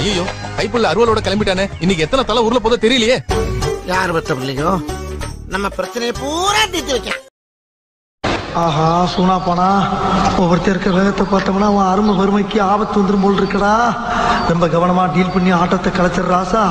ஐயோ கைப்புள்ள அருவலோட கிளம்பிட்டானே. இன்னைக்கு எத்தனை தலை ஊர்ல போதோ தெரியலையே. யார் பத்த பிள்ளைங்க நம்ம பிரச்சனையை பூரா தீர்த்து வைக்கலாம். ஆஹா சூனா போனா ஒவ்வொருத்தர் இருக்க வேகத்தை பார்த்தோம்னா அவன் அருமை வறுமைக்கு ஆபத்து வந்துடும் போல் இருக்கடா. ரொம்ப கவனமா டீல் பண்ணி ஆட்டத்தை கலைச்சிடுறாசா